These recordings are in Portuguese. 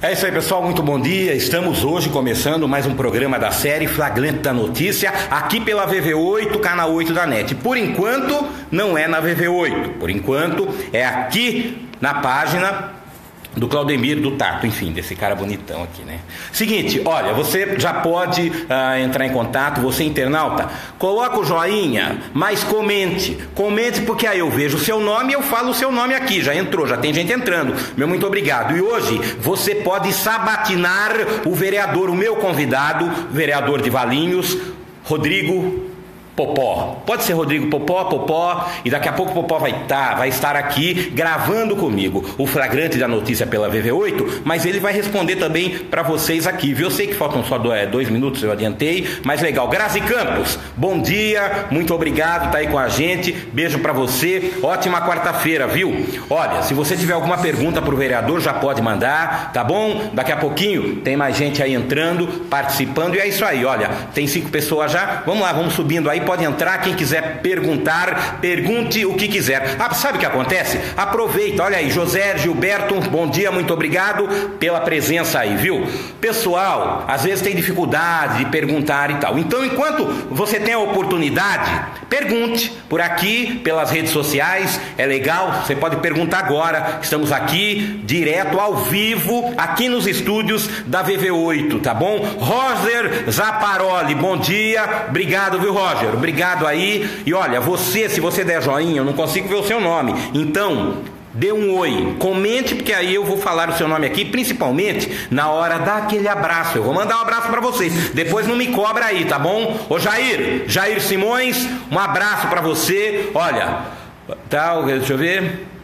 É isso aí, pessoal. Muito bom dia. Estamos hoje começando mais um programa da série Flagrante da Notícia, aqui pela VV8, canal 8 da NET. Por enquanto, não é na VV8. Por enquanto, é aqui na página do Claudemir, do Tato, enfim, desse cara bonitão aqui, né? Seguinte, olha, você já pode uh, entrar em contato, você internauta, coloca o joinha, mas comente, comente porque aí eu vejo o seu nome e eu falo o seu nome aqui, já entrou, já tem gente entrando, meu muito obrigado. E hoje você pode sabatinar o vereador, o meu convidado, vereador de Valinhos, Rodrigo Popó. Pode ser Rodrigo Popó, Popó, e daqui a pouco Popó vai estar, tá, vai estar aqui gravando comigo o flagrante da notícia pela VV8, mas ele vai responder também para vocês aqui, viu? Eu sei que faltam só é, dois minutos, eu adiantei, mas legal. Grazi Campos, bom dia, muito obrigado, tá aí com a gente, beijo para você, ótima quarta-feira, viu? Olha, se você tiver alguma pergunta pro vereador, já pode mandar, tá bom? Daqui a pouquinho tem mais gente aí entrando, participando, e é isso aí, olha, tem cinco pessoas já, vamos lá, vamos subindo aí pode entrar. Quem quiser perguntar, pergunte o que quiser. Ah, sabe o que acontece? Aproveita, olha aí, José Gilberto, bom dia, muito obrigado pela presença aí, viu? Pessoal, às vezes tem dificuldade de perguntar e tal. Então, enquanto você tem a oportunidade, pergunte por aqui, pelas redes sociais, é legal, você pode perguntar agora. Estamos aqui, direto, ao vivo, aqui nos estúdios da VV8, tá bom? Roger Zaparoli, bom dia, obrigado, viu, Roger? Obrigado aí. E olha, você, se você der joinha, eu não consigo ver o seu nome. Então, dê um oi, comente, porque aí eu vou falar o seu nome aqui, principalmente na hora daquele abraço. Eu vou mandar um abraço para vocês. Depois não me cobra aí, tá bom? Ô Jair, Jair Simões, um abraço para você. Olha, tal, tá, deixa eu ver.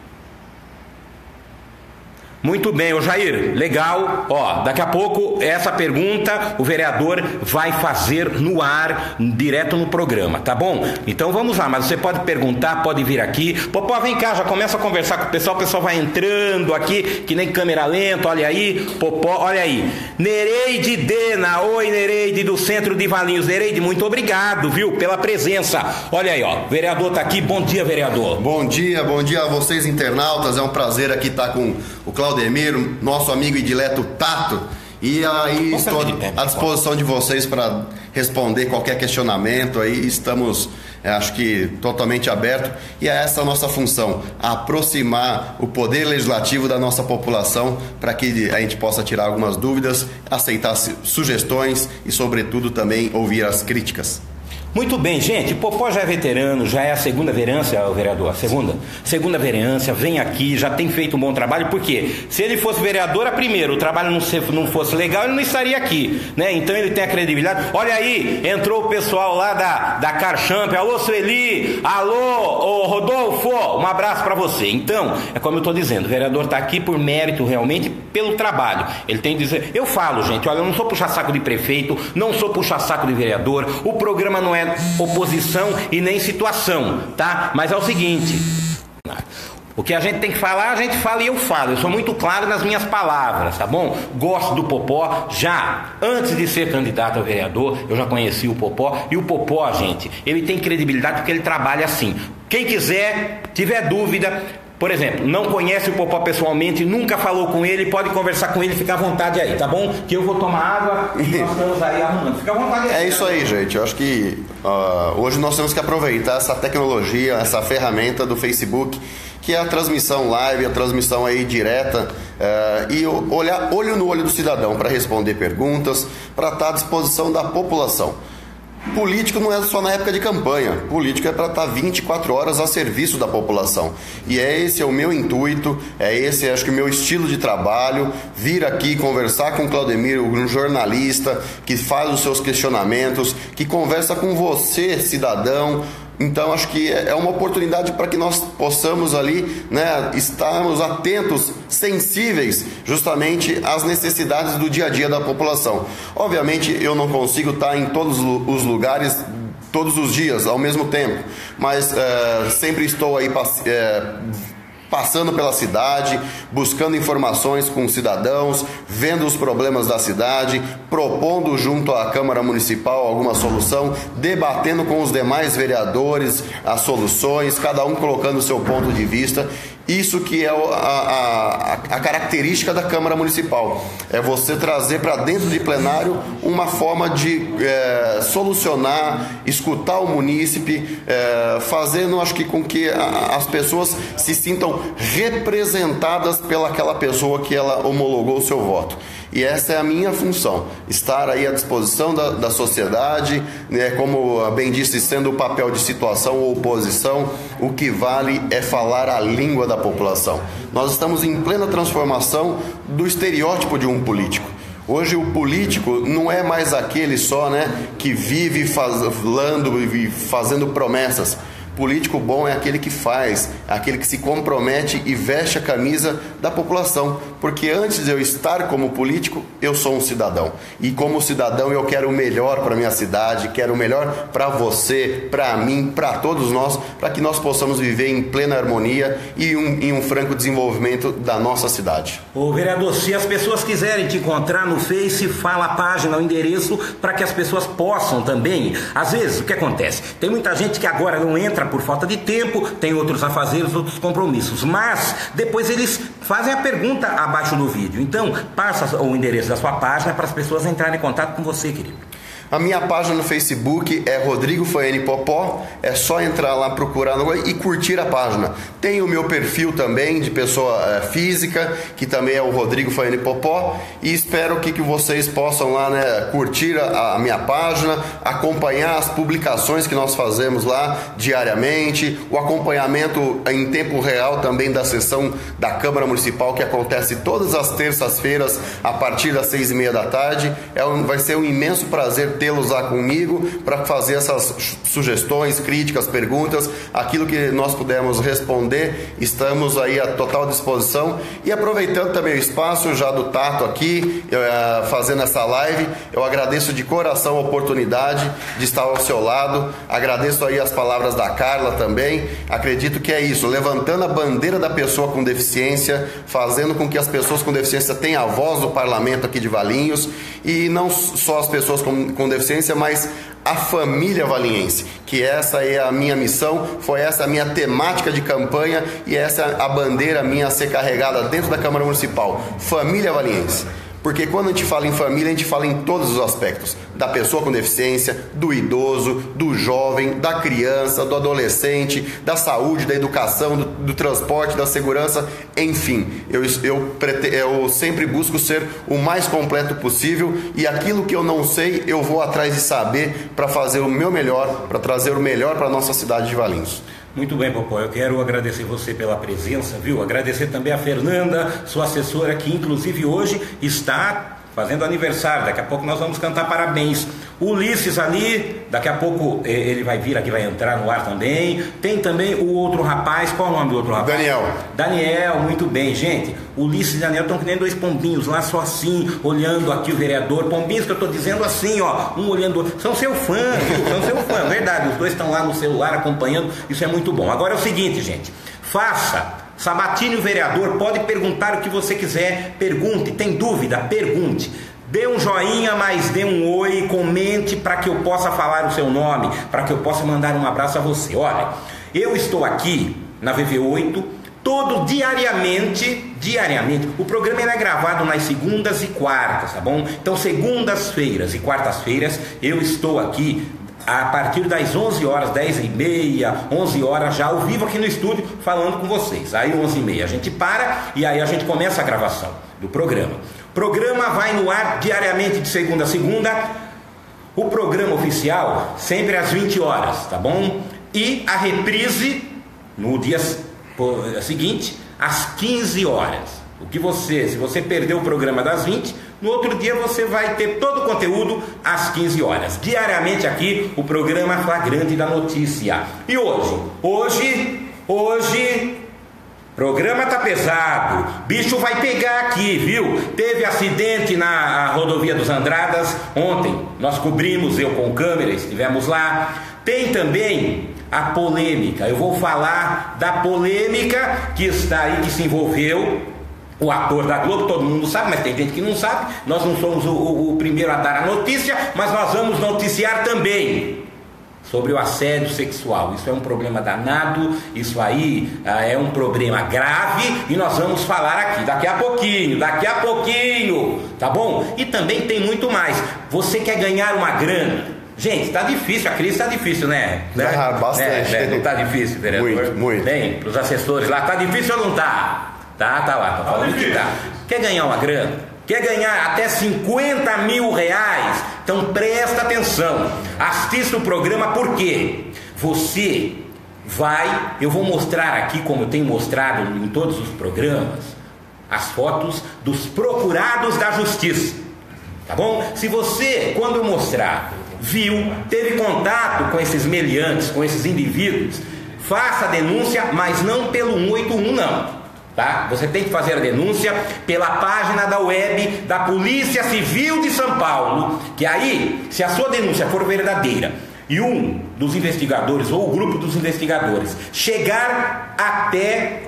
Muito bem, ô Jair, legal. Ó, daqui a pouco essa pergunta o vereador vai fazer no ar, direto no programa, tá bom? Então vamos lá, mas você pode perguntar, pode vir aqui. Popó, vem cá, já começa a conversar com o pessoal, o pessoal vai entrando aqui, que nem câmera lenta, olha aí. Popó, olha aí. Nereide Dena, oi Nereide do Centro de Valinhos. Nereide, muito obrigado, viu, pela presença. Olha aí, ó, o vereador tá aqui. Bom dia, vereador. Bom dia, bom dia a vocês internautas. É um prazer aqui estar com o Claudio Claudemir, nosso amigo e dileto Tato. E aí estou à disposição de vocês para responder qualquer questionamento. Aí estamos, é, acho que, totalmente aberto. E é essa a nossa função: aproximar o poder legislativo da nossa população para que a gente possa tirar algumas dúvidas, aceitar sugestões e, sobretudo, também ouvir as críticas. Muito bem, gente. Popó já é veterano, já é a segunda vereança, o vereador. A segunda? Segunda vereança, vem aqui, já tem feito um bom trabalho. Por quê? Se ele fosse vereador, a primeiro, o trabalho não fosse legal, ele não estaria aqui. Né? Então ele tem a credibilidade. Olha aí, entrou o pessoal lá da, da Carchamp. Alô, Sueli! Alô, ô Rodolfo! Um abraço para você. Então, é como eu estou dizendo, o vereador está aqui por mérito realmente pelo trabalho. Ele tem que dizer. Eu falo, gente, olha, eu não sou puxa-saco de prefeito, não sou puxa-saco de vereador, o programa não é oposição e nem situação, tá? Mas é o seguinte. O que a gente tem que falar, a gente fala e eu falo. Eu sou muito claro nas minhas palavras, tá bom? Gosto do Popó. Já antes de ser candidato a vereador, eu já conheci o Popó. E o Popó, gente, ele tem credibilidade porque ele trabalha assim. Quem quiser, tiver dúvida, por exemplo, não conhece o Popó pessoalmente, nunca falou com ele, pode conversar com ele, fica à vontade aí, tá bom? Que eu vou tomar água e nós estamos aí arrumando. Fica à vontade aí. É isso aí, gente. Eu acho que uh, hoje nós temos que aproveitar essa tecnologia, essa ferramenta do Facebook, que é a transmissão live, a transmissão aí direta, uh, e olhar olho no olho do cidadão para responder perguntas, para estar à disposição da população. Político não é só na época de campanha. Político é para estar 24 horas a serviço da população. E é esse é o meu intuito, é esse, acho que o meu estilo de trabalho, vir aqui conversar com o Claudemir, um jornalista que faz os seus questionamentos, que conversa com você, cidadão, então acho que é uma oportunidade para que nós possamos ali, né, estarmos atentos, sensíveis justamente às necessidades do dia a dia da população. Obviamente eu não consigo estar em todos os lugares todos os dias ao mesmo tempo, mas é, sempre estou aí é, passando pela cidade, buscando informações com cidadãos, vendo os problemas da cidade, propondo junto à Câmara Municipal alguma solução, debatendo com os demais vereadores as soluções, cada um colocando seu ponto de vista. Isso que é a, a, a característica da Câmara Municipal. É você trazer para dentro de plenário uma forma de é, solucionar, escutar o munícipe, é, fazendo, acho que, com que a, as pessoas se sintam representadas pelaquela pessoa que ela homologou o seu voto. E essa é a minha função, estar aí à disposição da, da sociedade, né, como bem disse, sendo o papel de situação ou oposição, o que vale é falar a língua da população. Nós estamos em plena transformação do estereótipo de um político. Hoje o político não é mais aquele só, né, que vive falando e fazendo promessas. Político bom é aquele que faz, aquele que se compromete e veste a camisa da população. Porque antes de eu estar como político, eu sou um cidadão. E como cidadão, eu quero o melhor para minha cidade, quero o melhor para você, para mim, para todos nós, para que nós possamos viver em plena harmonia e um, em um franco desenvolvimento da nossa cidade. Ô vereador, se as pessoas quiserem te encontrar no Face, fala a página, o endereço, para que as pessoas possam também. Às vezes, o que acontece? Tem muita gente que agora não entra por falta de tempo, tem outros afazeres, outros compromissos. Mas depois eles fazem a pergunta abaixo do vídeo. Então, passa o endereço da sua página para as pessoas entrarem em contato com você, querido. A minha página no Facebook é Rodrigo Faiane Popó. É só entrar lá, procurar e curtir a página. Tem o meu perfil também de pessoa é, física, que também é o Rodrigo Faiane Popó. E espero que, que vocês possam lá né, curtir a, a minha página, acompanhar as publicações que nós fazemos lá diariamente, o acompanhamento em tempo real também da sessão da Câmara Municipal que acontece todas as terças-feiras a partir das seis e meia da tarde. É um, vai ser um imenso prazer tê-los lá comigo para fazer essas sugestões, críticas, perguntas, aquilo que nós pudermos responder, estamos aí à total disposição. E aproveitando também o espaço já do Tato aqui, eu, uh, fazendo essa live, eu agradeço de coração a oportunidade de estar ao seu lado, agradeço aí as palavras da Carla também, acredito que é isso, levantando a bandeira da pessoa com deficiência, fazendo com que as pessoas com deficiência tenham a voz do parlamento aqui de Valinhos. E não só as pessoas com, com com deficiência, mas a família valiense, que essa é a minha missão, foi essa a minha temática de campanha e essa é a bandeira minha a ser carregada dentro da Câmara Municipal. Família valiense. Porque quando a gente fala em família, a gente fala em todos os aspectos: da pessoa com deficiência, do idoso, do jovem, da criança, do adolescente, da saúde, da educação, do, do transporte, da segurança, enfim. Eu, eu, eu sempre busco ser o mais completo possível e aquilo que eu não sei, eu vou atrás de saber para fazer o meu melhor, para trazer o melhor para a nossa cidade de Valinhos. Muito bem, Popó. Eu quero agradecer você pela presença, viu? Agradecer também a Fernanda, sua assessora, que inclusive hoje está fazendo aniversário. Daqui a pouco nós vamos cantar parabéns. O Ulisses ali, daqui a pouco eh, ele vai vir aqui, vai entrar no ar também. Tem também o outro rapaz, qual é o nome do outro rapaz? Daniel. Daniel, muito bem, gente. Ulisses e Daniel estão que nem dois pombinhos lá, só assim, olhando aqui o vereador. Pombinhos que eu estou dizendo assim, ó, um olhando o outro. São seu fã, são seu fã, verdade. Os dois estão lá no celular acompanhando, isso é muito bom. Agora é o seguinte, gente, faça Sabatini, o vereador, pode perguntar o que você quiser, pergunte, tem dúvida, pergunte. Dê um joinha, mas dê um oi, comente para que eu possa falar o seu nome, para que eu possa mandar um abraço a você. Olha, eu estou aqui na VV8 todo diariamente, diariamente. O programa é gravado nas segundas e quartas, tá bom? Então, segundas-feiras e quartas-feiras eu estou aqui a partir das 11 horas, 10 e meia, 11 horas já ao vivo aqui no estúdio falando com vocês. Aí 11 e meia a gente para e aí a gente começa a gravação do programa. O programa vai no ar diariamente de segunda a segunda. O programa oficial sempre às 20 horas, tá bom? E a reprise no dia seguinte às 15 horas. O que você, se você perdeu o programa das 20, no outro dia você vai ter todo o conteúdo às 15 horas. Diariamente aqui o programa Flagrante da Notícia. E hoje, hoje, hoje Programa tá pesado, bicho vai pegar aqui, viu? Teve acidente na rodovia dos Andradas ontem, nós cobrimos, eu com câmera, estivemos lá. Tem também a polêmica, eu vou falar da polêmica que está aí, que se envolveu o ator da Globo, todo mundo sabe, mas tem gente que não sabe. Nós não somos o, o, o primeiro a dar a notícia, mas nós vamos noticiar também. sobre o assédio sexual. Isso é um problema danado, isso aí ah, é um problema grave e nós vamos falar aqui daqui a pouquinho, daqui a pouquinho, tá bom? E também tem muito mais. Você quer ganhar uma grana? Gente, tá difícil, a crise tá difícil, né? né? Ah, bastante. Né? Não tá difícil, vereador? Muito, muito. Bem, pros assessores lá, tá difícil ou não tá? Tá, tá lá, tá falando que tá. Quer ganhar uma grana? Quer ganhar até 50 mil reais? Então presta atenção. Assista o programa porque você vai. Eu vou mostrar aqui, como eu tenho mostrado em todos os programas, as fotos dos procurados da justiça. Tá bom? Se você, quando eu mostrar, viu, teve contato com esses meliantes, com esses indivíduos, faça a denúncia, mas não pelo 181 não. Tá? Você tem que fazer a denúncia pela página da web da Polícia Civil de São Paulo, que aí, se a sua denúncia for verdadeira e um dos investigadores ou o grupo dos investigadores chegar até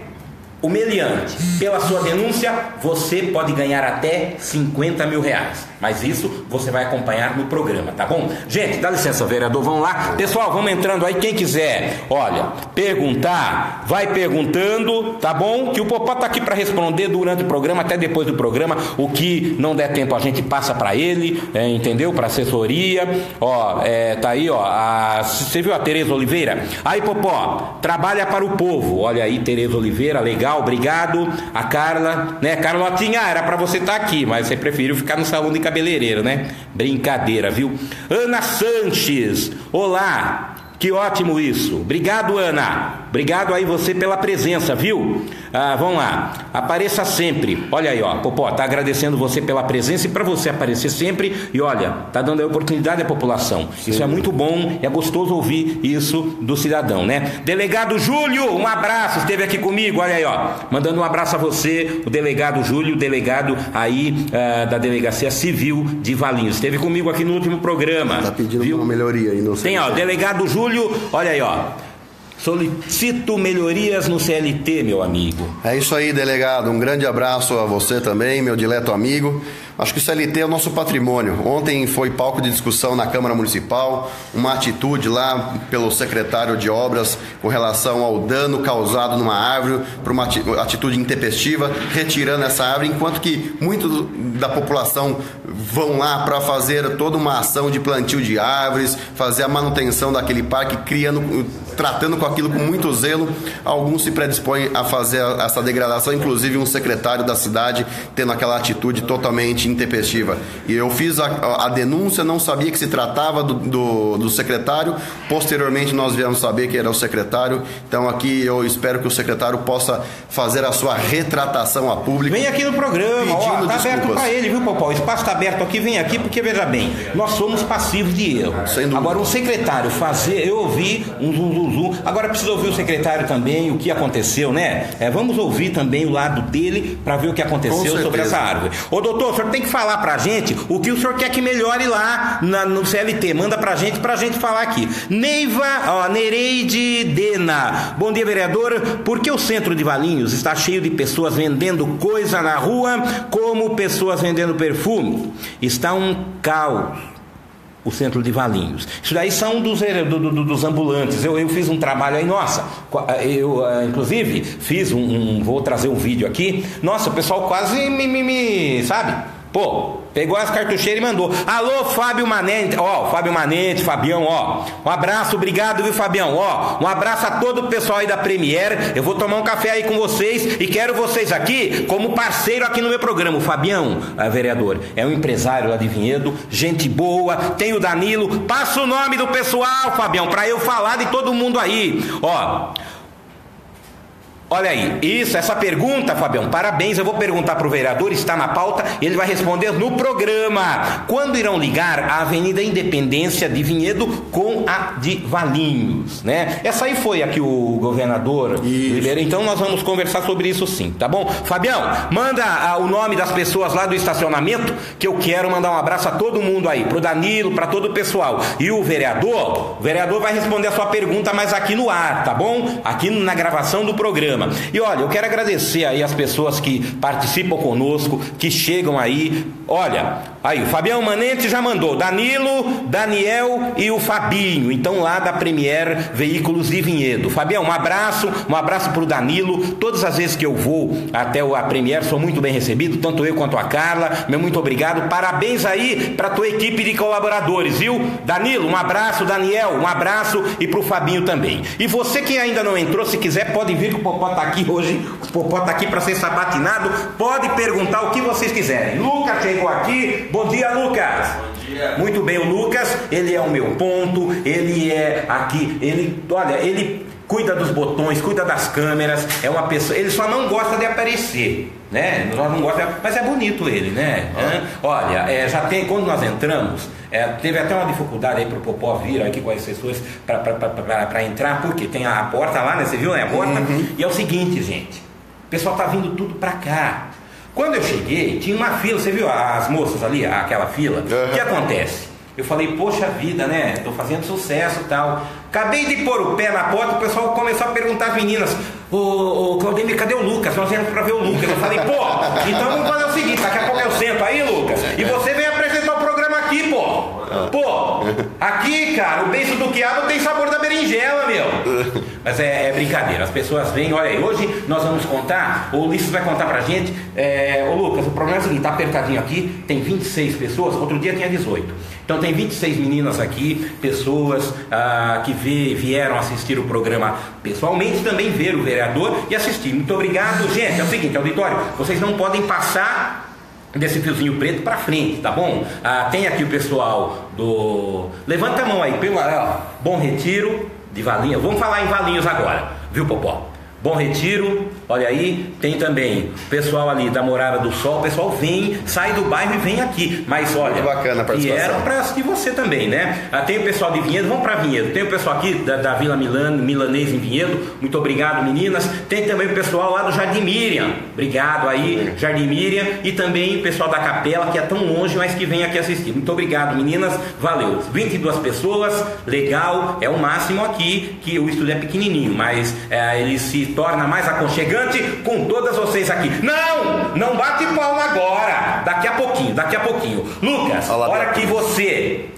o meliante pela sua denúncia, você pode ganhar até 50 mil reais. Mas isso você vai acompanhar no programa, tá bom? Gente, dá licença, vereador, vamos lá. Pessoal, vamos entrando aí. Quem quiser, olha, perguntar, vai perguntando, tá bom? Que o Popó tá aqui para responder durante o programa, até depois do programa. O que não der tempo a gente passa para ele, é, entendeu? Para assessoria. Ó, é, tá aí, ó. Você viu a Tereza Oliveira? Aí, Popó, trabalha para o povo. Olha aí, Tereza Oliveira, legal, obrigado. A Carla, né? Carlotinha, era para você estar tá aqui, mas você preferiu ficar no salão de cabeleireiro, né? Brincadeira, viu? Ana Sanches, olá. Que ótimo isso. Obrigado, Ana. Obrigado aí você pela presença, viu? Ah, vamos lá. Apareça sempre. Olha aí, ó. Popó, tá agradecendo você pela presença e para você aparecer sempre. E olha, tá dando a oportunidade à população. Sim. Isso é muito bom, é gostoso ouvir isso do cidadão, né? Delegado Júlio, um abraço. Esteve aqui comigo, olha aí, ó. Mandando um abraço a você, o delegado Júlio, delegado aí ah, da Delegacia Civil de Valinhos. Esteve comigo aqui no último programa. Tá pedindo viu? uma melhoria aí, não sei. Tem, ó, delegado Júlio, olha aí, ó. Solicito melhorias no CLT, meu amigo. É isso aí, delegado. Um grande abraço a você também, meu dileto amigo. Acho que o CLT é o nosso patrimônio. Ontem foi palco de discussão na Câmara Municipal, uma atitude lá pelo secretário de Obras com relação ao dano causado numa árvore, por uma atitude intempestiva, retirando essa árvore, enquanto que muito da população vão lá para fazer toda uma ação de plantio de árvores, fazer a manutenção daquele parque, criando, tratando com aquilo com muito zelo. Alguns se predispõem a fazer essa degradação, inclusive um secretário da cidade tendo aquela atitude totalmente intempestiva. E eu fiz a, a, denúncia, não sabia que se tratava do, do, do, secretário. Posteriormente, nós viemos saber que era o secretário. Então, aqui eu espero que o secretário possa fazer a sua retratação a público. Vem aqui no programa, ó, tá aberto para ele, viu, Popó? O espaço está aberto aqui, vem aqui, porque veja bem, nós somos passivos de erro. Agora, um secretário fazer, eu ouvi um zum, zum, zum. Agora precisa ouvir o secretário também, o que aconteceu, né? É, vamos ouvir também o lado dele para ver o que aconteceu sobre essa árvore. Ô, doutor, o senhor tem tem que falar pra gente o que o senhor quer que melhore lá na, no CLT. Manda pra gente, pra gente falar aqui. Neiva, ó, Nereide Dena. Bom dia, vereador. Por que o centro de Valinhos está cheio de pessoas vendendo coisa na rua, como pessoas vendendo perfume? Está um caos o centro de Valinhos. Isso daí são dos, do, do, dos ambulantes. Eu, eu, fiz um trabalho aí, nossa, eu eh, inclusive fiz um, um, vou trazer um vídeo aqui. Nossa, o pessoal quase me, me, me sabe? Pô, pegou as cartucheiras e mandou. Alô, Fábio Manente. Ó, Fábio Manente, Fabião, ó. Um abraço, obrigado, viu, Fabião? Ó, um abraço a todo o pessoal aí da Premiere. Eu vou tomar um café aí com vocês e quero vocês aqui como parceiro aqui no meu programa. O Fabião, a vereador, é um empresário lá de Vinhedo, gente boa. Tem o Danilo. Passa o nome do pessoal, Fabião, para eu falar de todo mundo aí. Ó, Olha aí, isso, essa pergunta, Fabião, parabéns. Eu vou perguntar para o vereador, está na pauta, ele vai responder no programa. Quando irão ligar a Avenida Independência de Vinhedo com a de Valinhos, né? Essa aí foi a que o governador liberou, então nós vamos conversar sobre isso sim, tá bom? Fabião, manda ah, o nome das pessoas lá do estacionamento, que eu quero mandar um abraço a todo mundo aí, pro Danilo, para todo o pessoal. E o vereador, o vereador vai responder a sua pergunta, mas aqui no ar, tá bom? Aqui na gravação do programa. Programa. E olha, eu quero agradecer aí as pessoas que participam conosco, que chegam aí. Olha, aí, o Fabião Manente já mandou, Danilo, Daniel e o Fabinho, então lá da Premier Veículos de Vinhedo. Fabião, um abraço, um abraço pro Danilo. Todas as vezes que eu vou até a Premier sou muito bem recebido, tanto eu quanto a Carla. Meu muito obrigado. Parabéns aí para tua equipe de colaboradores, viu? Danilo, um abraço, Daniel, um abraço e pro Fabinho também. E você que ainda não entrou, se quiser, pode vir que o Popó tá aqui hoje. O Popó tá aqui para ser sabatinado. Pode perguntar o que vocês quiserem. Lucas chegou aqui. Bom dia, Lucas. Bom dia. Muito bem, o Lucas, ele é o meu ponto, ele é aqui, ele, olha, ele cuida dos botões, cuida das câmeras, é uma pessoa, ele só não gosta de aparecer, né? Nós não gosta, de, mas é bonito ele, né? Ah. Olha, é, já tem quando nós entramos, é, teve até uma dificuldade aí para o Popó vir aqui com as pessoas para entrar, porque tem a porta lá, né? Você viu, né? A porta. Uhum. E é o seguinte, gente, o pessoal tá vindo tudo para cá. Quando eu cheguei, tinha uma fila, você viu as moças ali, aquela fila? Uhum. O que acontece? Eu falei, poxa vida, né? Tô fazendo sucesso e tal. Acabei de pôr o pé na porta, o pessoal começou a perguntar às meninas: Ô, ô Claudemir, cadê o Lucas? Nós viemos pra ver o Lucas. Eu falei, pô, então vamos fazer o seguinte: daqui a pouco eu sento aí, Lucas, e você vem apresentar o programa aqui, pô. Pô, aqui, cara, o beijo do quiabo tem sabor da berinjela, meu. Mas é, é, brincadeira, as pessoas vêm, olha aí, hoje nós vamos contar, o Ulisses vai contar pra gente. É, ô Lucas, o problema é o seguinte: tá apertadinho aqui, tem 26 pessoas, outro dia tinha 18. Então tem 26 meninas aqui, pessoas ah, que vi, vieram assistir o programa pessoalmente, também ver o vereador e assistir. Muito obrigado, gente. É o seguinte, auditório, vocês não podem passar desse fiozinho preto para frente, tá bom? Ah, tem aqui o pessoal do. Levanta a mão aí, pelo ó, Bom Retiro de Valinhos. Vamos falar em Valinhos agora, viu, Popó? Bom Retiro, olha aí, tem também o pessoal ali da Morada do Sol, o pessoal vem, sai do bairro e vem aqui. Mas olha, Muito bacana a e era para assistir você também, né? Ah, tem o pessoal de Vinhedo, vamos para Vinhedo. Tem o pessoal aqui da, da Vila Milan, Milanês em Vinhedo, muito obrigado meninas. Tem também o pessoal lá do Jardim Miriam, obrigado aí, Jardim Miriam. E também o pessoal da Capela, que é tão longe, mas que vem aqui assistir. Muito obrigado meninas, valeu. 22 pessoas, legal, é o máximo aqui, que o estúdio é pequenininho, mas é, ele se torna mais aconchegante com todas vocês aqui. Não! Não bate palma agora! Daqui a pouquinho, daqui a pouquinho. Lucas, Olá, hora que você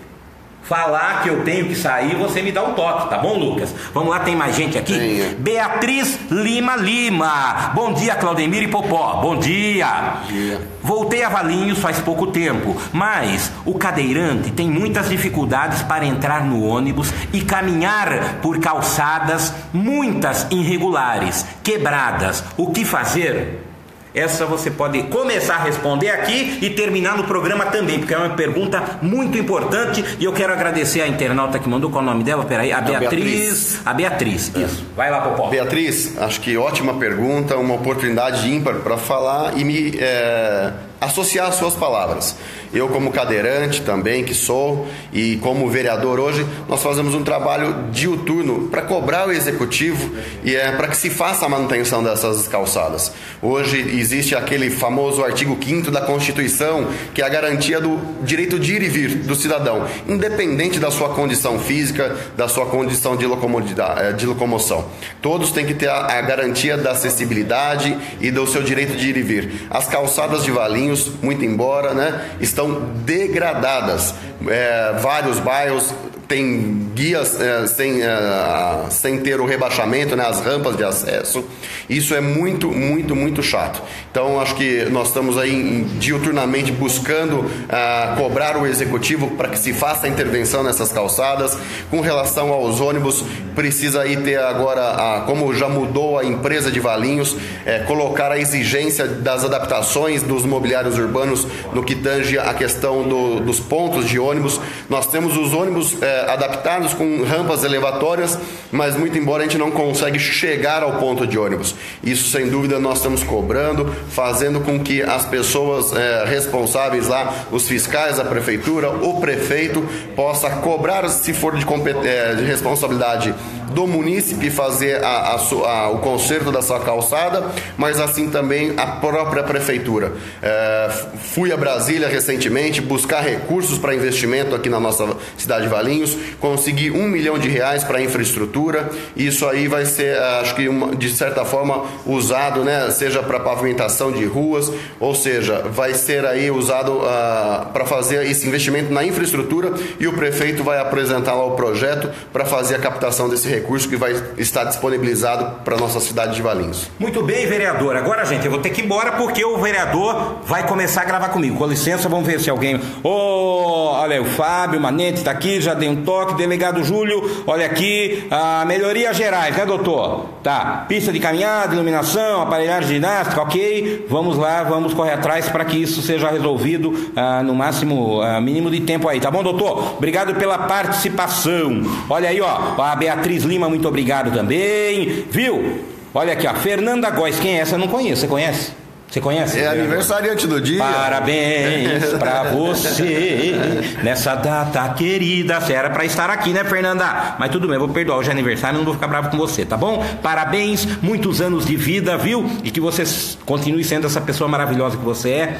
falar que eu tenho que sair, você me dá um toque, tá bom, Lucas? Vamos lá, tem mais gente aqui? Sim. Beatriz Lima Lima. Bom dia, Claudemir e Popó. Bom dia. Bom dia. Voltei a Valinhos faz pouco tempo, mas o cadeirante tem muitas dificuldades para entrar no ônibus e caminhar por calçadas muitas irregulares, quebradas. O que fazer? Essa você pode começar a responder aqui e terminar no programa também, porque é uma pergunta muito importante e eu quero agradecer a internauta que mandou qual é o nome dela, peraí, a Beatriz. Beatriz. A Beatriz, é. isso. Vai lá, Popó. Beatriz, acho que ótima pergunta, uma oportunidade ímpar para falar e me é, associar as suas palavras. Eu, como cadeirante também, que sou, e como vereador hoje, nós fazemos um trabalho diuturno para cobrar o executivo e é para que se faça a manutenção dessas calçadas. Hoje existe aquele famoso artigo 5 da Constituição, que é a garantia do direito de ir e vir do cidadão, independente da sua condição física, da sua condição de, eh, de locomoção. Todos têm que ter a, a garantia da acessibilidade e do seu direito de ir e vir. As calçadas de Valinhos, muito embora, né, estão degradadas. É, vários bairros tem guias é, sem, é, sem ter o rebaixamento, né, as rampas de acesso. Isso é muito, muito, muito chato. Então, acho que nós estamos aí diuturnamente buscando é, cobrar o executivo para que se faça a intervenção nessas calçadas. Com relação aos ônibus, precisa aí ter agora, a, como já mudou a empresa de Valinhos, é, colocar a exigência das adaptações dos mobiliários urbanos no que tange a questão do, dos pontos de ônibus. Nós temos os ônibus é, adaptados com rampas elevatórias, mas muito embora a gente não consegue chegar ao ponto de ônibus. Isso sem dúvida nós estamos cobrando, fazendo com que as pessoas é, responsáveis lá, os fiscais da prefeitura, o prefeito, possa cobrar, se for de, é, de responsabilidade do munícipe fazer a, a, a, o conserto da sua calçada, mas assim também a própria prefeitura. É, fui a Brasília recentemente buscar recursos para investimento aqui na nossa cidade de Valinhos, consegui um milhão de reais para infraestrutura. Isso aí vai ser, acho que uma, de certa forma, usado, né, seja para pavimentação de ruas, ou seja, vai ser aí usado uh, para fazer esse investimento na infraestrutura e o prefeito vai apresentar lá o projeto para fazer a captação desse recurso que vai estar disponibilizado para nossa cidade de Valinhos. Muito bem, vereador. Agora, gente, eu vou ter que ir embora porque o vereador vai começar a gravar comigo. Com licença, vamos ver se alguém. Oh, olha aí, o Fábio Manente está aqui, já dei um toque. Delegado Júlio, olha aqui, a melhorias gerais, né, doutor? Tá, pista de caminhada, iluminação, aparelhagem ginástica, ok. Vamos lá, vamos correr atrás para que isso seja resolvido ah, no máximo, ah, mínimo de tempo aí, tá bom, doutor? Obrigado pela participação. Olha aí, ó, a Beatriz Lima, muito obrigado também, viu? Olha aqui, ó, Fernanda Góes, quem é essa? Eu não conheço, você conhece? Você conhece? É aniversariante do dia. Parabéns pra você nessa data querida. Você era pra estar aqui, né, Fernanda? Mas tudo bem, vou perdoar. Hoje é aniversário, não vou ficar bravo com você, tá bom? Parabéns, muitos anos de vida, viu? E que você continue sendo essa pessoa maravilhosa que você é.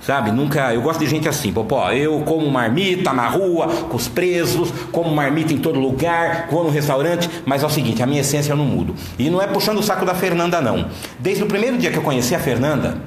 Sabe, nunca. Eu gosto de gente assim, popó. Eu como marmita na rua, com os presos, como marmita em todo lugar, vou no restaurante, mas é o seguinte: a minha essência eu não mudo. E não é puxando o saco da Fernanda, não. Desde o primeiro dia que eu conheci a Fernanda,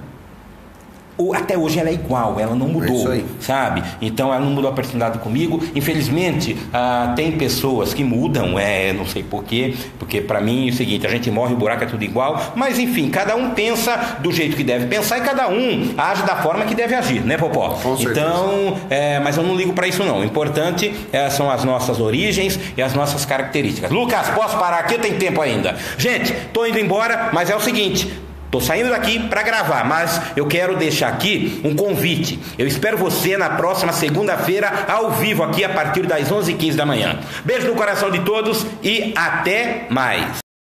até hoje ela é igual, ela não mudou, é sabe? Então ela não mudou a personalidade comigo. Infelizmente, ah, tem pessoas que mudam, é, não sei porquê, porque para mim é o seguinte: a gente morre, o buraco é tudo igual, mas enfim, cada um pensa do jeito que deve pensar e cada um age da forma que deve agir, né, Popó? Com então, é, mas eu não ligo para isso, não. O importante é, são as nossas origens e as nossas características. Lucas, posso parar aqui? Eu tenho tempo ainda. Gente, tô indo embora, mas é o seguinte Estou saindo daqui para gravar, mas eu quero deixar aqui um convite. Eu espero você na próxima segunda-feira, ao vivo, aqui a partir das 11h15 da manhã. Beijo no coração de todos e até mais.